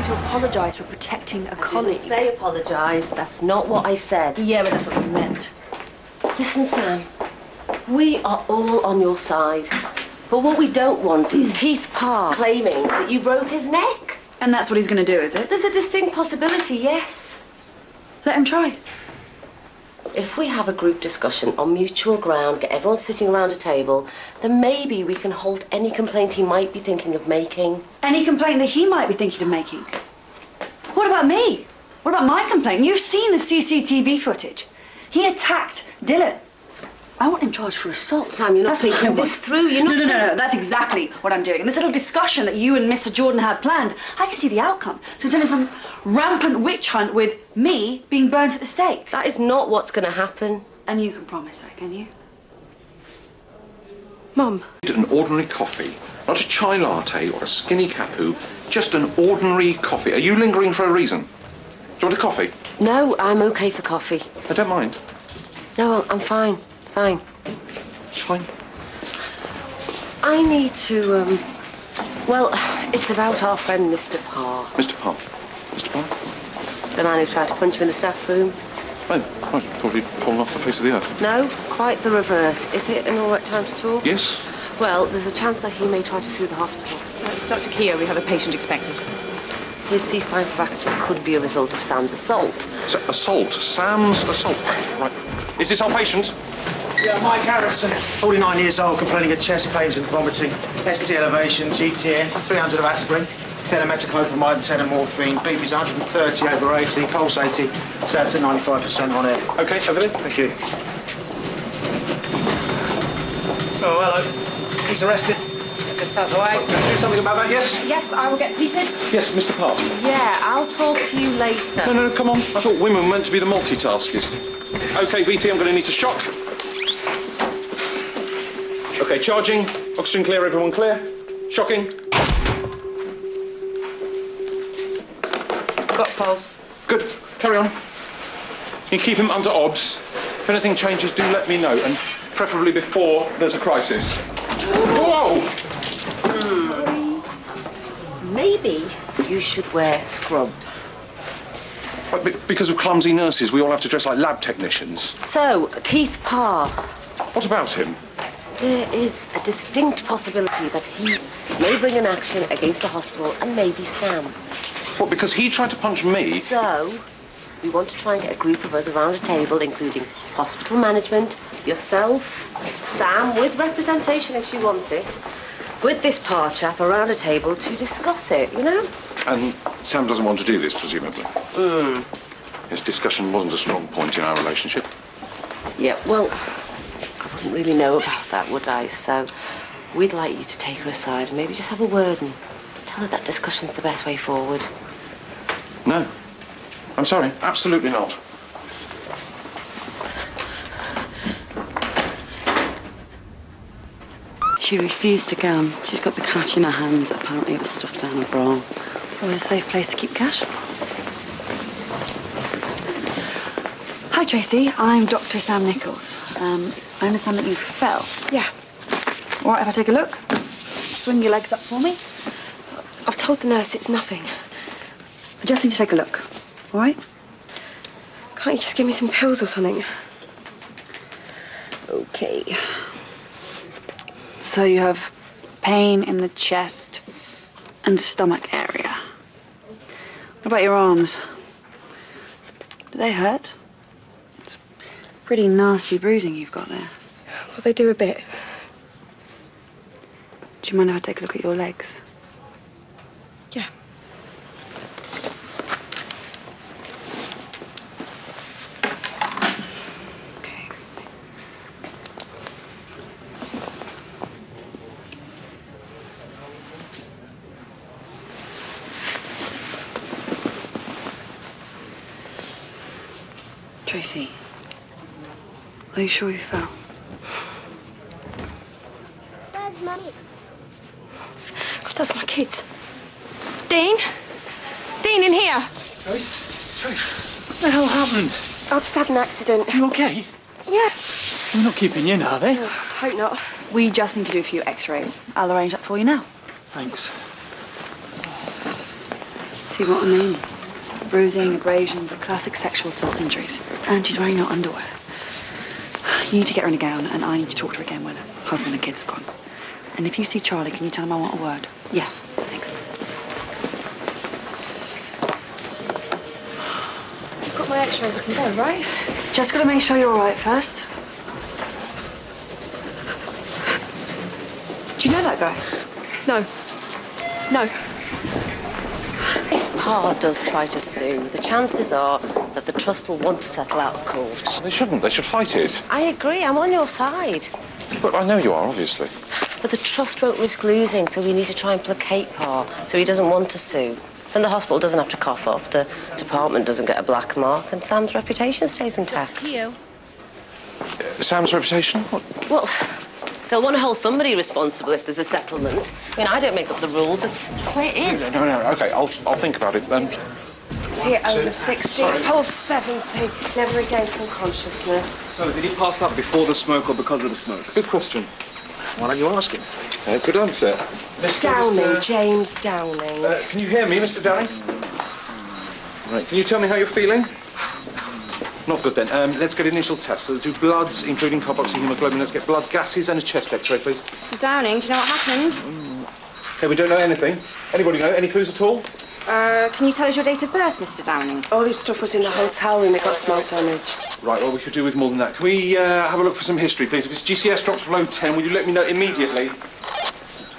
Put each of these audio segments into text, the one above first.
me to apologise for protecting a I colleague. didn't say apologise. That's not what I said. Yeah, but that's what you meant. Listen, Sam. We are all on your side. But what we don't want is Keith Parr claiming that you broke his neck. And that's what he's going to do, is it? There's a distinct possibility, yes. Let him try. If we have a group discussion on mutual ground, get everyone sitting around a table, then maybe we can halt any complaint he might be thinking of making. Any complaint that he might be thinking of making. What about me? What about my complaint? You've seen the CCTV footage. He attacked Dylan. I want him charged for assault. Sam, you're not That's thinking this through. You're no, not no, no, no. thinking- That's exactly what I'm doing. And this little discussion that you and Mr. Jordan had planned, I can see the outcome. So Dylan's some rampant witch hunt with me being burnt at the stake. That is not what's going to happen. And you can promise that, can you? Mum. An ordinary coffee, not a chai latte or a skinny capu, just an ordinary coffee. Are you lingering for a reason? Do you want a coffee? No, I'm okay for coffee. I don't mind. No, I'm fine. Fine. Fine. I need to, um. Well, it's about our friend Mr. Parr, Mr. Parr. Mr. Parr? the man who tried to punch him in the staff room. Oh, I thought he'd fallen off the face of the earth. No, quite the reverse. Is it an all right time to talk? Yes? Well, there's a chance that he may try to sue the hospital. Dr. Keogh, we have a patient expected. His C-spine fracture could be a result of Sam's assault. So, assault. Sam's assault. Right. Is this our patient? Yeah, Mike Harrison, 49 years old, complaining of chest pains and vomiting. ST elevation, GTN, 300 of aspirin, 10 of metoclopramide and 10 of morphine. BP's 130 over 80, pulse 80, stats at 95% on it. Okay, over there. Thank you. Oh, hello. He's arrested. This out the way. Can I do something about that? Yes? Yes, I will get Peter. Yes, Mr. Park. Yeah, I'll talk to you later. No, no, no, come on. I thought women were meant to be the multitaskers. Okay, VT, I'm going to need to shock. Okay, charging. Oxygen clear, everyone clear. Shocking. Got pulse. Good. Carry on. You keep him under obs. If anything changes, do let me know, and preferably before there's a crisis. Whoa! Hmm. Maybe you should wear scrubs. But because of clumsy nurses, we all have to dress like lab technicians. So, Keith Parr, What about him? There is a distinct possibility that he may bring an action against the hospital and maybe Sam. What, because he tried to punch me? So, we want to try and get a group of us around a table, including hospital management, yourself, Sam, with representation if she wants it, with this Parr chap around a table to discuss it, you know? And Sam doesn't want to do this, presumably. Hmm. His discussion wasn't a strong point in our relationship. Yeah, well, wouldn't really know about that, would I? So, we'd like you to take her aside and maybe just have a word and tell her that discussion's the best way forward. No. I'm sorry. Absolutely not. She refused to go. She's got the cash in her hands. Apparently, it was stuffed down her bra. It was a safe place to keep cash. Hi, Tracy. I'm Dr. Sam Nicholls. Um, I understand that you fell. Yeah, All right, if I take a look? Swing your legs up for me. I've told the nurse it's nothing. I just need to take a look. All right? Can't you just give me some pills or something? Okay. So you have pain in the chest and stomach area. What about your arms? Do they hurt? Pretty nasty bruising you've got there. Well, they do a bit. Do you mind if I take a look at your legs? Yeah. Okay. Tracy, are you sure you fell? Where's Mummy? God, that's my kids. Dean? Dean, in here. Trace, Trace, what the hell happened? I just had an accident. You okay? Yeah. They're not keeping you in, are they? Hope not. We just need to do a few x-rays. I'll arrange that for you now. Thanks. See what I mean? Bruising, abrasions, classic sexual assault injuries. And she's wearing no underwear. You need to get her in a gown, and I need to talk to her again when her husband and kids have gone. And if you see Charlie, can you tell him I want a word? Yes. Thanks. I've got my x-rays, I can go, right? Just gotta make sure you're all right first. Do you know that guy? No. No. If Parr does try to sue, the chances are that the trust will want to settle out of court. They shouldn't. They should fight it. I agree, I'm on your side. But I know you are, obviously. But the trust won't risk losing, so we need to try and placate Parr so he doesn't want to sue. Then the hospital doesn't have to cough up, the department doesn't get a black mark, and Sam's reputation stays intact. You. Sam's reputation? What? Well, they'll want to hold somebody responsible if there's a settlement. I mean, I don't make up the rules, it's, it's the way it is. No, no, okay, I'll, I'll think about it. Um, T over 60, pulse 70, never regained full consciousness. So, did he pass out before the smoke or because of the smoke? good question. Why don't you ask him? Uh, good answer. Mr. Downing, Mr. James Downing. Uh, can you hear me, Mr. Downing? Right, can you tell me how you're feeling? Not good then. Um, let's get initial tests. So do bloods, including carboxyhemoglobin. Let's get blood gases and a chest X-ray, please. Mr. Downing, do you know what happened? Okay, we don't know anything. Anybody know? Any clues at all? Uh, can you tell us your date of birth, Mr. Downing? All this stuff was in the hotel room, it got smoke damaged. Right, well, we could do with more than that. Can we uh, have a look for some history, please? If his GCS drops below 10, will you let me know immediately?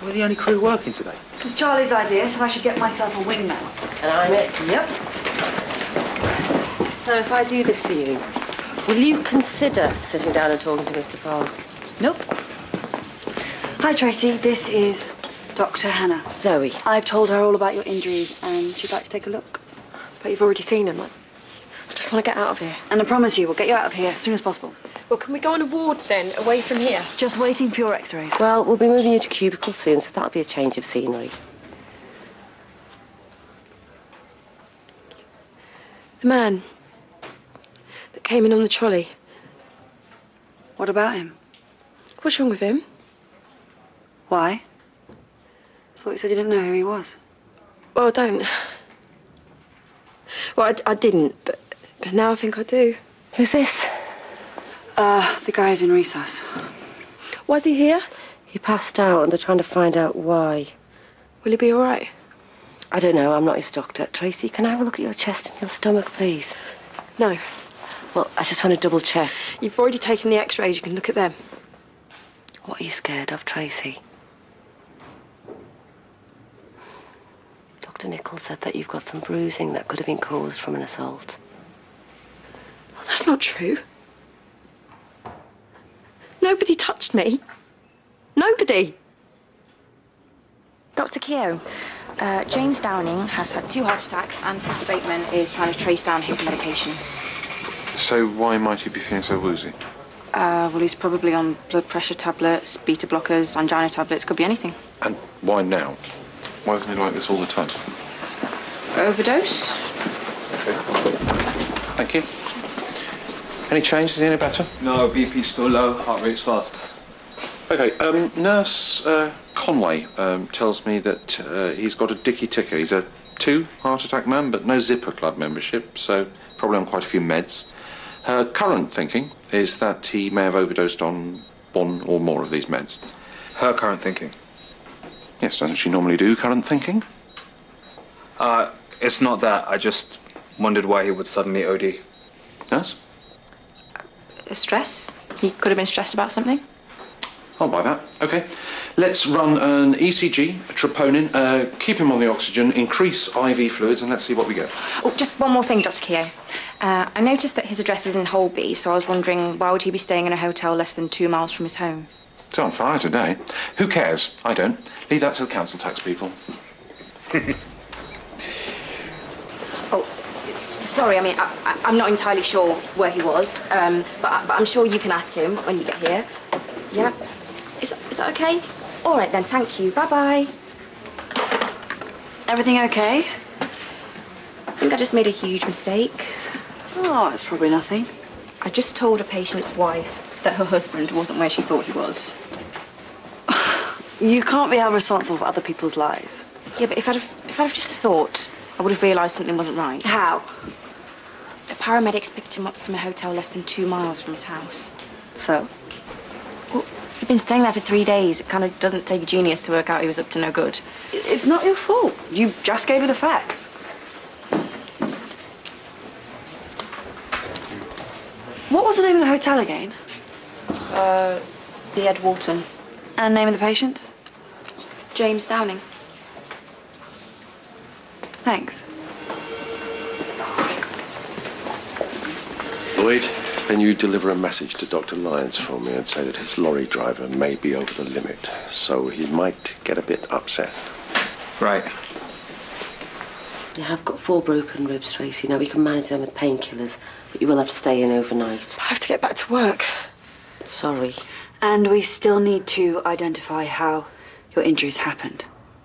We're the only crew working today. It was Charlie's idea, so I should get myself a wingman. And I'm it. Yep. So if I do this for you, will you consider sitting down and talking to Mr. Parr? Nope. Hi, Tracy. This is Dr. Hanna. Zoe. I've told her all about your injuries, and she'd like to take a look. But you've already seen him. I I just want to get out of here. And I promise you, we'll get you out of here as soon as possible. Well, can we go on a ward then, away from here? Just waiting for your x-rays. Well, we'll be moving you to cubicle soon, so that'll be a change of scenery. The man that came in on the trolley. What about him? What's wrong with him? Why? Thought you said you didn't know who he was. Well, I don't. Well, I didn't, but, but now I think I do. Who's this? Uh, the guy's in recess. Was he here? He passed out and they're trying to find out why. Will he be all right? I don't know, I'm not his doctor. Tracy, can I have a look at your chest and your stomach, please? No. Well, I just want to double check. You've already taken the x-rays. You can look at them. What are you scared of, Tracy? Dr. Nicholls said that you've got some bruising that could have been caused from an assault. Oh, that's not true. Nobody touched me. Nobody. Dr. Keogh, uh, James Downing has had two heart attacks and Sister Bateman is trying to trace down his medications. So why might he be feeling so woozy? Uh, well, he's probably on blood pressure tablets, beta blockers, angina tablets, could be anything. And why now? Why isn't he like this all the time? Overdose? Okay. Thank you. Any change? Is he any better? No, BP's still low, heart rate's fast. Okay, um, Nurse uh, Conway um, tells me that uh, he's got a dicky ticker. He's a two heart attack man, but no Zipper Club membership, so probably on quite a few meds. Her current thinking is that he may have overdosed on one or more of these meds. Her current thinking. Yes, doesn't she normally do current thinking? Uh, it's not that. I just wondered why he would suddenly OD. Yes? Uh, stress? He could have been stressed about something. I'll buy that. Okay. Let's run an ECG, a troponin, uh, keep him on the oxygen, increase IV fluids, and let's see what we get. Oh, just one more thing, Dr. Keogh. Uh, I noticed that his address is in Holby, so I was wondering why would he be staying in a hotel less than two miles from his home? It's on fire today. Who cares? I don't. Leave that to the council tax people. Oh, sorry. I mean, I, I, I'm not entirely sure where he was, um, but, I- but I'm sure you can ask him when you get here. Yeah. Is, is that okay? All right then. Thank you. Bye bye. Everything okay? I think I just made a huge mistake. Oh, it's probably nothing. I just told a patient's wife that her husband wasn't where she thought he was. You can't be held responsible for other people's lies. Yeah, but if I'd have, if I'd have just thought, I would have realised something wasn't right. How? The paramedics picked him up from a hotel less than two miles from his house. So? Well, he'd been staying there for three days. It kind of doesn't take a genius to work out he was up to no good. It's not your fault. You just gave her the facts. What was the name of the hotel again? The Ed Walton. And name of the patient? James Downing. Thanks. Lloyd, can you deliver a message to Dr. Lyons for me and say that his lorry driver may be over the limit, so he might get a bit upset? Right. You have got four broken ribs, Tracy. Now, we can manage them with painkillers, but you will have to stay in overnight. I have to get back to work. Sorry. And we still need to identify how your injuries happened.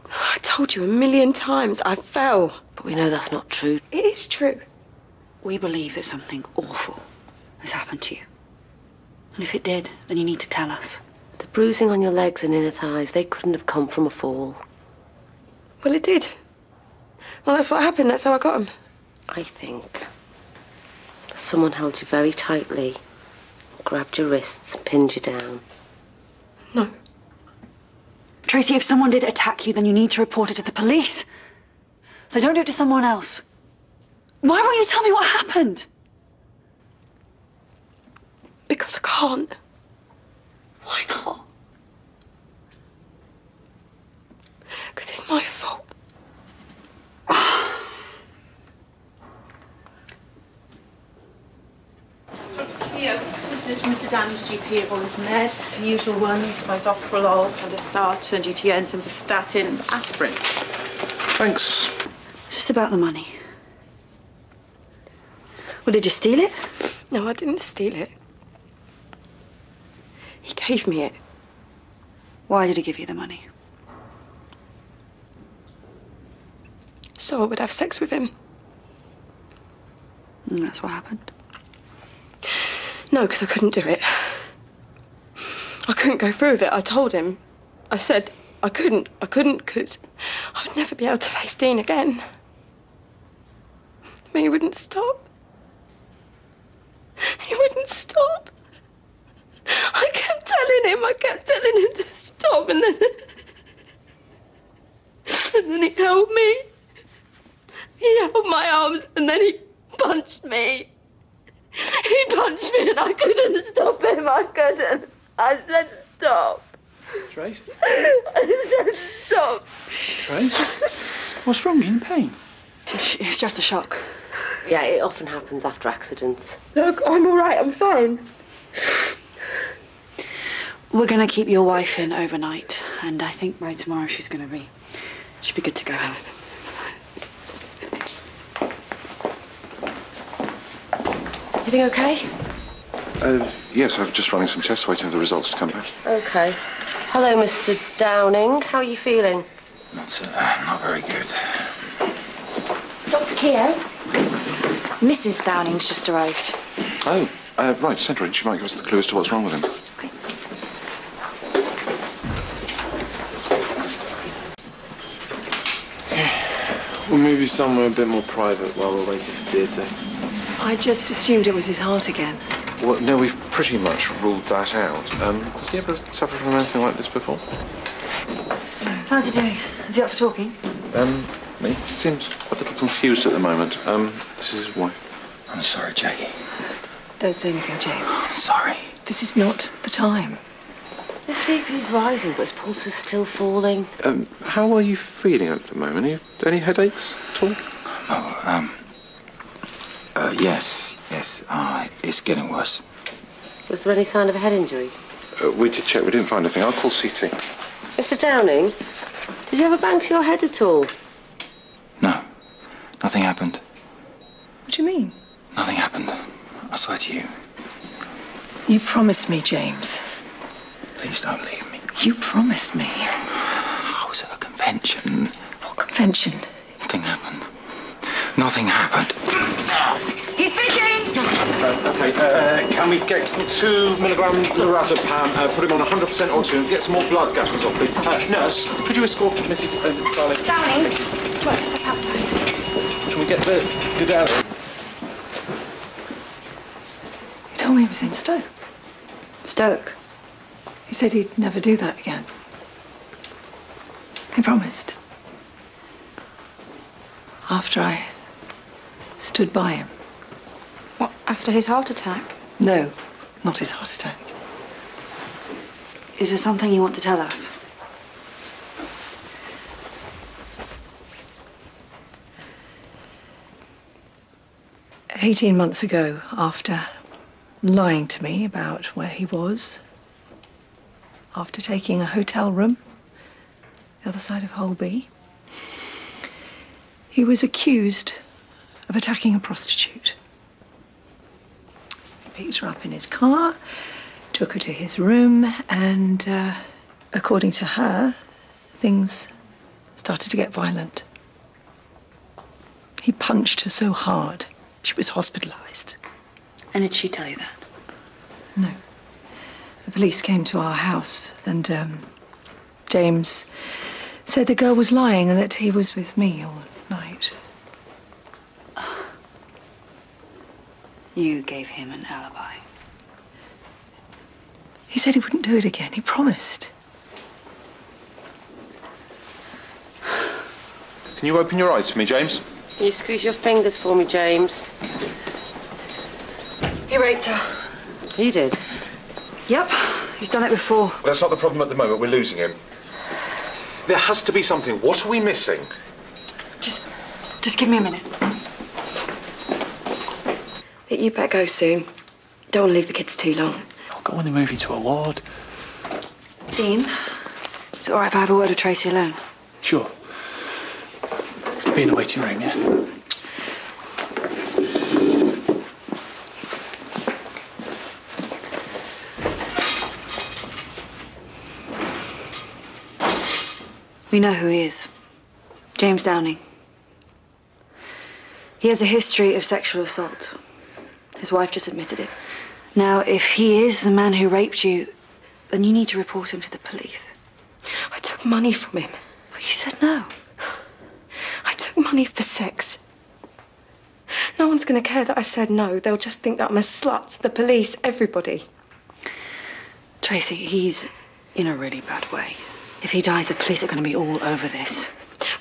I told you a million times I fell. But we know that's not true. It is true. We believe that something awful has happened to you. And if it did, then you need to tell us. The bruising on your legs and inner thighs, they couldn't have come from a fall. Well, it did. Well, that's what happened. That's how I got them. I think someone held you very tightly, grabbed your wrists, and pinned you down. No. Tracy, if someone did attack you, then you need to report it to the police. So don't do it to someone else. Why won't you tell me what happened? Because I can't. Why not? Because it's my fault. Ah. Here, this is Mr. Danny's GP of all his meds, the usual ones, bisoprolol, candesartan, GTN, simvastatin, aspirin. Thanks. It's just about the money. Well, did you steal it? No, I didn't steal it. He gave me it. Why did he give you the money? So I would have sex with him. And that's what happened. No, because I couldn't do it. I couldn't go through with it. I told him. I said I couldn't. I couldn't because I'd never be able to face Dean again. But he wouldn't stop. He wouldn't stop. I kept telling him, I kept telling him to stop, and then. And then he held me. He held my arms, and then he punched me. He punched me, and I couldn't stop him. I couldn't. I said, stop. Trace? I said, stop. Trace? What's wrong? You in pain? It's just a shock. Yeah, it often happens after accidents. Look, I'm all right. I'm fine. We're gonna keep your wife in overnight, and I think by tomorrow she's gonna be. She'll be good to go home. Everything okay? Uh, yes, I'm just running some tests, waiting for the results to come back. Okay. Hello, Mr. Downing. How are you feeling? Not, uh, not very good. Dr. Keogh? Mrs. Downing's just arrived. Oh, uh, right, send her in. She might give us the clue as to what's wrong with him. Okay. We'll move you somewhere a bit more private while we're waiting for Deirdre. I just assumed it was his heart again. Well, no, we've pretty much ruled that out. Um, has he ever suffered from anything like this before? How's he doing? Is he up for talking? Um, he seems a little confused at the moment. Um, this is his wife. I'm sorry, Jackie. Don't say anything, James. Sorry. This is not the time. His BP's rising, but his pulse is still falling. Um, how are you feeling at the moment? Are you, any headaches at all? Oh, um. Uh, yes, yes. Uh, it's getting worse. Was there any sign of a head injury? Uh, we did check. We didn't find anything. I'll call CT. Mr. Downing, did you ever bang to your head at all? No, nothing happened. What do you mean? Nothing happened. I swear to you. You promised me, James. Please don't leave me. You promised me. I was at a convention. What convention? Nothing happened. Nothing happened. He's speaking! Okay, uh, can we get two milligram lorazepam, uh, put him on 100% oxygen, get some more blood gases off, please. Uh, nurse, could you escort Mrs. Uh, Darling? Downing, do you want to step outside? Can we get the get out. He told me he was in Stoke. Stoke? He said he'd never do that again. He promised. After I stood by him. What, after his heart attack? No, not his heart attack. Is there something you want to tell us? Eighteen months ago, after lying to me about where he was, after taking a hotel room the other side of Holby, he was accused of attacking a prostitute. He picked her up in his car, took her to his room, and uh, according to her, things started to get violent. He punched her so hard, she was hospitalized. And did she tell you that? No. The police came to our house, and um, James said the girl was lying and that he was with me all night. You gave him an alibi. He said he wouldn't do it again. He promised. Can you open your eyes for me, James? Can you squeeze your fingers for me, James? He raped her. He did. Yep, he's done it before. That's not the problem at the moment. We're losing him. There has to be something. What are we missing? Just, just give me a minute. You better go soon. Don't want to leave the kids too long. I'll go on the movie to a ward. Dean, it's all right if I have a word with Tracy alone? Sure. Be in the waiting room, yeah? We know who he is. James Downing. He has a history of sexual assault. His wife just admitted it. Now, if he is the man who raped you, then you need to report him to the police. I took money from him. Well, you said no. I took money for sex. No one's going to care that I said no. They'll just think that I'm a slut. The police, everybody. Tracy, he's in a really bad way. If he dies, the police are going to be all over this.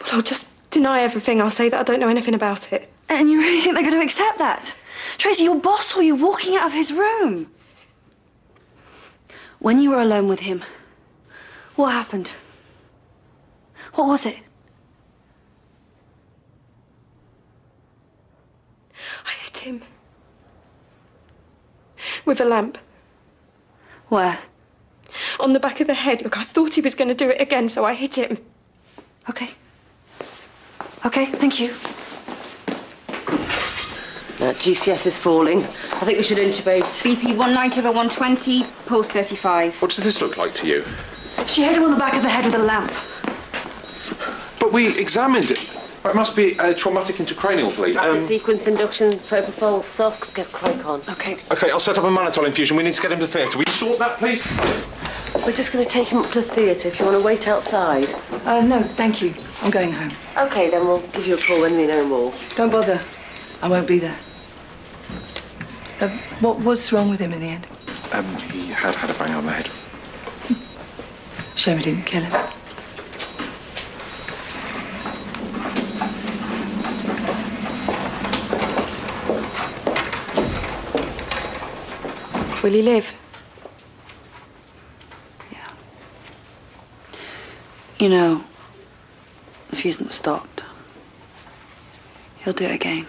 Well, I'll just deny everything. I'll say that I don't know anything about it. And you really think they're going to accept that? Tracy, your boss saw you walking out of his room. When you were alone with him, what happened? What was it? I hit him. With a lamp. Where? On the back of the head. Look, I thought he was going to do it again, so I hit him. Okay. Okay, thank you. Uh, GCS is falling. I think we should intubate. BP 190 over 120, pulse 35. What does this look like to you? She hit him on the back of the head with a lamp. But we examined it. It must be a traumatic intracranial bleed. Rapid Um, sequence induction, propofol, socks, get crack on. Okay. okay, I'll set up a mannitol infusion. We need to get him to theatre. Will you sort that, please? We're just going to take him up to the theatre if you want to wait outside. Uh, no, thank you. I'm going home. Okay, then we'll give you a call when we know more. Don't bother. I won't be there. Uh, what was wrong with him in the end? Um, he had had a bang on the head. Shame I didn't kill him. Will he live? Yeah. You know, if he isn't stopped, he'll do it again.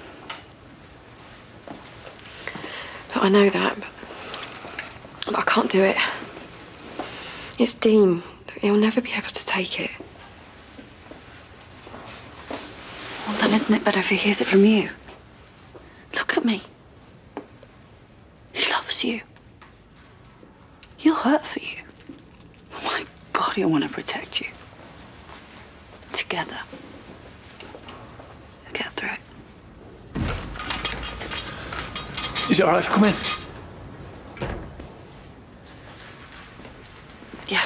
Look, I know that, but, but I can't do it. It's Dean. He'll never be able to take it. Well, then isn't it better if he hears it from you? Look at me. He loves you. He'll hurt for you. Oh my God, he'll want to protect you. Together. We'll get through it. Is it all right if I come in? Yeah.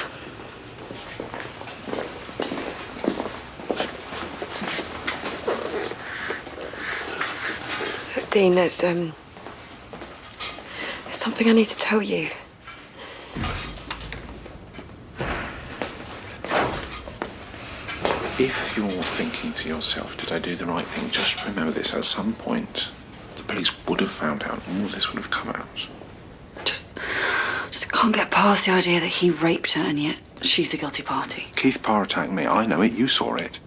Dean, there's um, there's something I need to tell you. If you're thinking to yourself, did I do the right thing, just remember this. At some point, the police would have found out and all of this would have come out. Just just can't get past the idea that he raped her and yet she's the guilty party. Keith Parr attacked me. I know it. You saw it.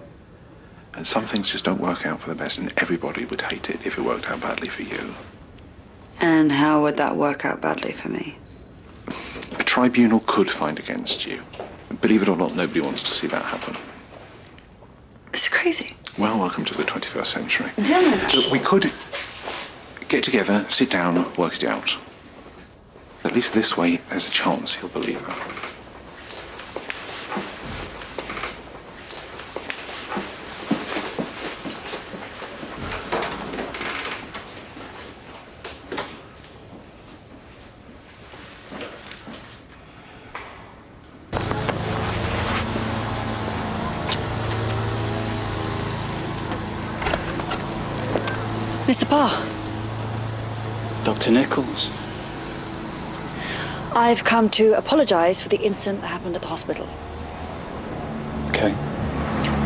And some things just don't work out for the best, and everybody would hate it if it worked out badly for you. And how would that work out badly for me? A tribunal could find against you. Believe it or not, nobody wants to see that happen. It's crazy. Well, welcome to the 21st century. Dylan. Look, we could get together, sit down, work it out. At least this way, there's a chance he'll believe her. Mr. Parr, Dr. Nicholls. I've come to apologise for the incident that happened at the hospital. Okay.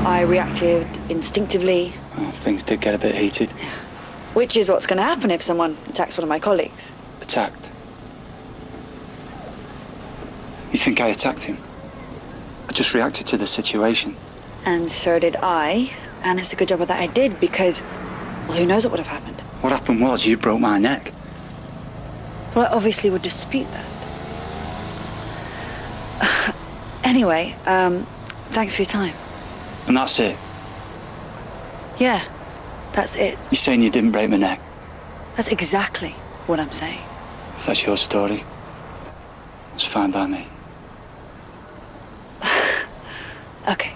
I reacted instinctively, Well, things did get a bit heated. which is what's going to happen if someone attacks one of my colleagues. Attacked. You think I attacked him? I just reacted to the situation. And so did I, and it's a good job of that I did because, well, who knows what would have happened. What happened was you broke my neck. Well, I obviously would dispute that. anyway, um, thanks for your time. And that's it. Yeah, that's it. You're saying you didn't break my neck. That's exactly what I'm saying. If that's your story, it's fine by me. Okay.